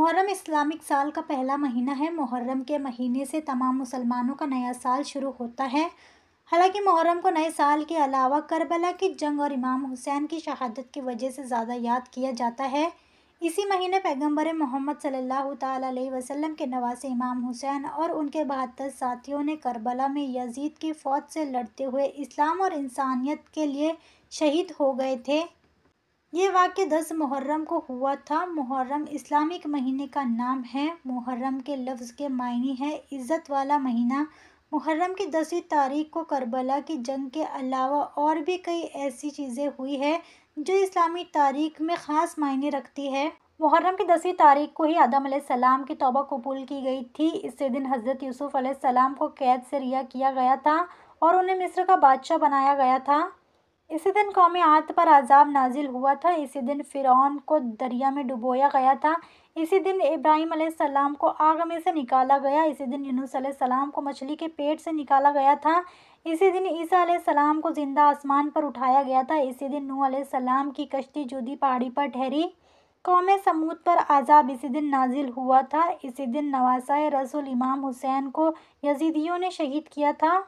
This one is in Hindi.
मुहर्रम इस्लामिक साल का पहला महीना है। मुहर्रम के महीने से तमाम मुसलमानों का नया साल शुरू होता है। हालाँकि मुहर्रम को नए साल के अलावा करबला की जंग और इमाम हुसैन की शहादत की वजह से ज़्यादा याद किया जाता है। इसी महीने पैगंबर मोहम्मद सल्लल्लाहु अलैहि वसल्लम के नवासे इमाम हुसैन और उनके बहत्तर साथियों ने करबला में यजीद की फ़ौज से लड़ते हुए इस्लाम और इंसानियत के लिए शहीद हो गए थे। ये वाक्य दस मुहर्रम को हुआ था। मुहर्रम इस्लामिक महीने का नाम है। मुहर्रम के लफ्ज़ के मायने है इज़्ज़त वाला महीना। मुहर्रम की दसवीं तारीख को करबला की जंग के अलावा और भी कई ऐसी चीज़ें हुई है जो इस्लामी तारीख में ख़ास मायने रखती है। मुहर्रम की दसवीं तारीख को ही आदम सलाम की तौबा कबूल की गई थी। इसी दिन हज़रत यूसुफ़ सलाम को कैद से रिहा किया गया था और उन्हें मिस्र का बादशाह बनाया गया था। इसी दिन कौम आत पर आज़ाब नाजिल हुआ था। इसी दिन फ़िरौन को दरिया में डुबोया गया था। इसी दिन इब्राहिम सलाम को आग में से निकाला गया। इसी दिन यूनुस सलाम को मछली के पेट से निकाला गया था। इसी दिन ईसा सलाम को ज़िंदा आसमान पर उठाया गया था। इसी दिन नू सलाम की कश्ती जूदी पहाड़ी पर ठहरी। कौम समूद पर आज़ाब इसी दिन नाजिल हुआ था। इसी दिन नवासा रसूल इमाम हुसैन को यजीदियों ने शहीद किया था।